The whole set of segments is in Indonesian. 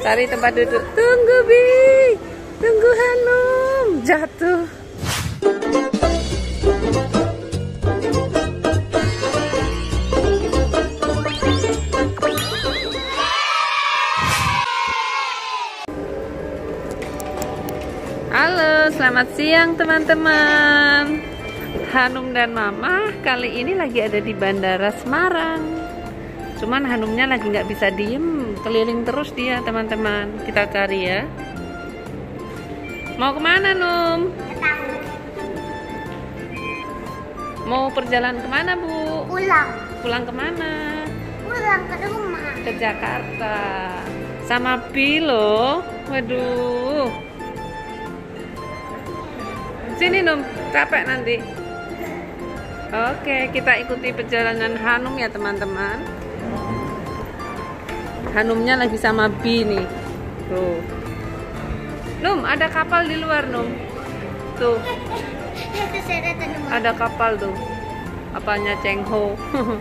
Cari tempat duduk. Tunggu Bi. Tunggu Hanum. Jatuh. Halo, selamat siang teman-teman. Hanum dan Mama kali ini lagi ada di Bandara Semarang. Cuman Hanumnya lagi nggak bisa diem, keliling terus dia teman-teman. Kita cari ya. Mau ke mana Num? Mau perjalanan ke mana Bu? Pulang. Pulang ke mana? Pulang ke rumah. Ke Jakarta. Sama Bilo. Waduh. Sini Num, capek nanti. Oke, kita ikuti perjalanan Hanum ya teman-teman. Hanumnya lagi sama Bi nih. Tuh. Num, ada kapal di luar Num. Tuh, ada kapal tuh. Apanya Cengho.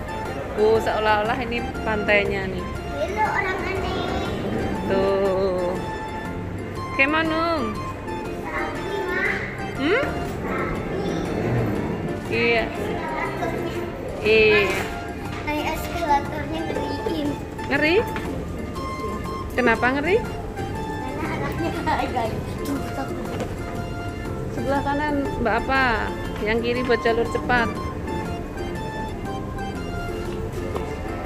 oh, seolah-olah ini pantainya nih. Tuh. Ke mana Num? Hmm? Iya. Iya. Naik eskalatornya ngeriin. Ngeri? Kenapa ngeri? Karena agak Sebelah kanan Mbak apa? Yang kiri buat jalur cepat.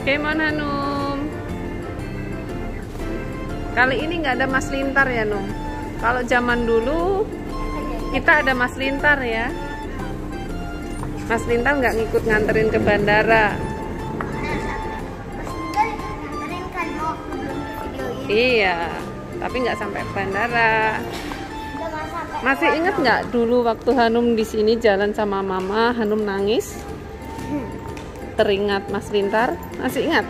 Gimana Num? Kali ini nggak ada Mas Lintar ya Num? Kalau zaman dulu kita ada Mas Lintar ya. Mas Lintar nggak ngikut nganterin ke bandara. Iya, tapi nggak sampai bandara. Masih inget nggak dulu waktu Hanum di sini jalan sama Mama, Hanum nangis? Teringat Mas Lintar? Masih ingat?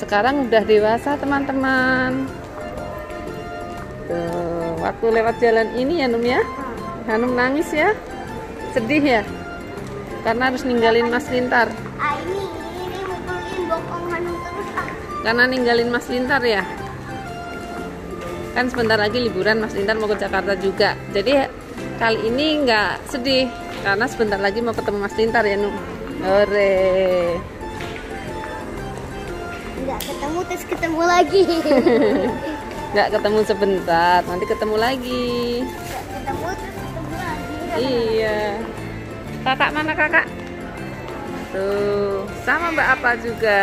Sekarang udah dewasa teman-teman. Tuh, waktu lewat jalan ini ya Num ya, Hanum nangis ya, sedih ya, karena harus ninggalin Mas Lintar. Karena ninggalin Mas Lintar ya. Kan sebentar lagi liburan Mas Lintar mau ke Jakarta juga. Jadi kali ini nggak sedih karena sebentar lagi mau ketemu Mas Lintar ya, Num. Ore. Nggak ketemu terus ketemu lagi. Nggak ketemu sebentar, nanti ketemu lagi. Nggak ketemu terus ketemu lagi. Iya. Kakak mana kakak? Tuh, sama Mbak Apa juga.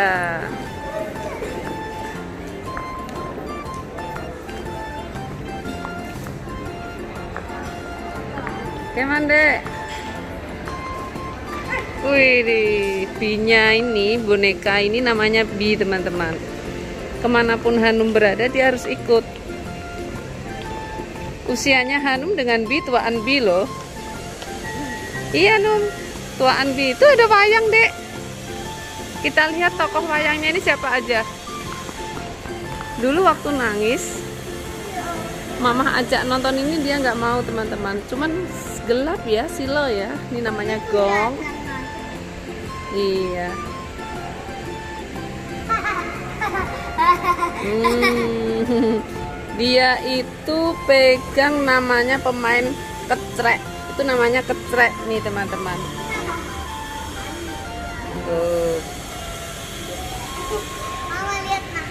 Gimana dek? Wih, Binya ini, boneka ini namanya Bi teman-teman. Ke mana pun Hanum berada dia harus ikut. Usianya Hanum dengan Bi tuaan Bi loh. Iya Num, tuaan Bi itu ada wayang dek. Kita lihat tokoh wayangnya ini siapa aja. Dulu waktu nangis, Mama ajak nonton ini dia nggak mau teman-teman. Cuman gelap ya, silo ya. Ini namanya gong. Iya. Hmm, dia itu pegang namanya pemain kecrek. Itu namanya kecrek nih teman-teman. Tuh. Mama lihat nah.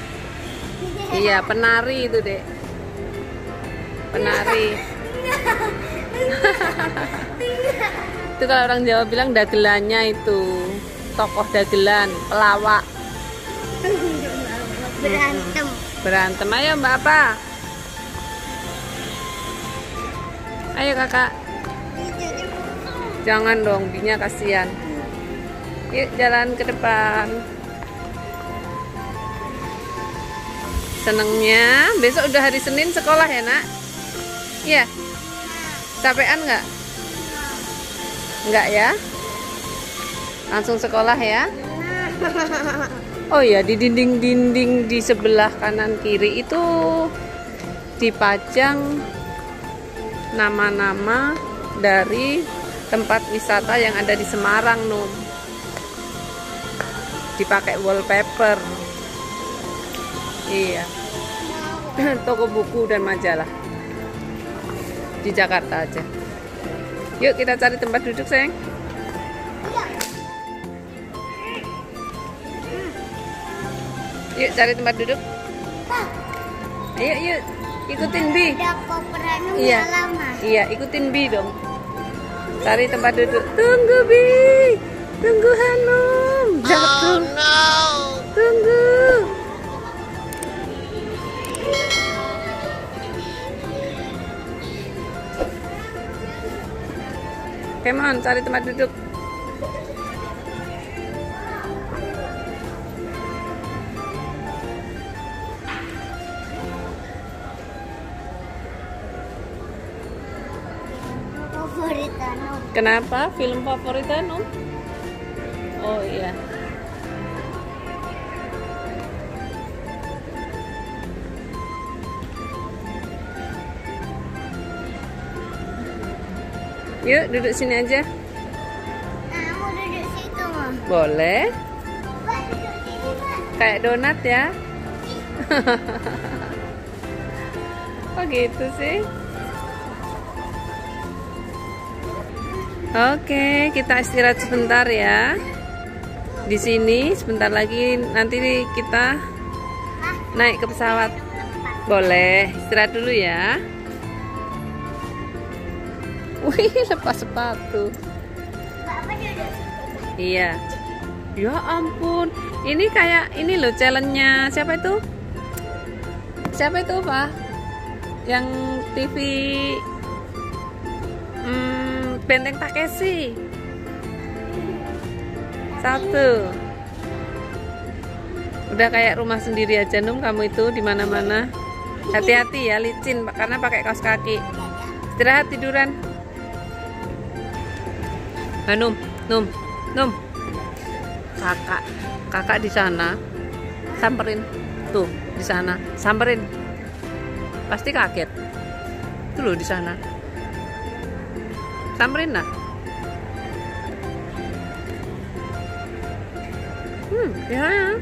Iya, penari itu, Dek. Penari. itu kalau orang Jawa bilang dagelannya itu. Tokoh dagelan, pelawak. Berantem. Berantem ayo Mbak apa? Ayo Kakak. Jangan dong, binya kasihan. Yuk jalan ke depan. Senengnya besok udah hari Senin sekolah ya nak? Iya. Capean nggak? Nggak ya? Langsung sekolah ya? Oh ya di dinding-dinding di sebelah kanan kiri itu dipajang nama-nama dari tempat wisata yang ada di Semarang, Num. Dipakai wallpaper. Iya. Toko buku dan majalah di Jakarta aja. Yuk kita cari tempat duduk sayang. Yuk cari tempat duduk. Ayo yuk ikutin Bi. Iya. lama. Iya ikutin Bi dong. Cari tempat duduk. Tunggu Bi. Tunggu Hanum. Jatuh. Tunggu. Come on, cari tempat duduk. Favorit anu. Kenapa? Film favorit Hanum? Oh iya. Yuk duduk sini aja. Mau duduk situ, Mom. Boleh. Duduk sini. Kayak donat ya. Oh gitu sih. Oke, kita istirahat sebentar ya. Di sini sebentar lagi nanti kita naik ke pesawat. Boleh, istirahat dulu ya. Wih, lepas sepatu. Iya. Ya ampun. Ini kayak ini loh challenge-nya siapa itu? Siapa itu, Pak? Yang TV hmm, Benteng Takeshi. Satu. Udah kayak rumah sendiri aja, Num, kamu itu di mana-mana. Hati-hati ya, licin karena pakai kaos kaki. Istirahat tiduran. Hanum, Num, Num. Kakak, kakak di sana. Samperin. Tuh, di sana. Samperin. Pasti kaget. Tuh loh di sana. Samperin lah. Hmm, ya.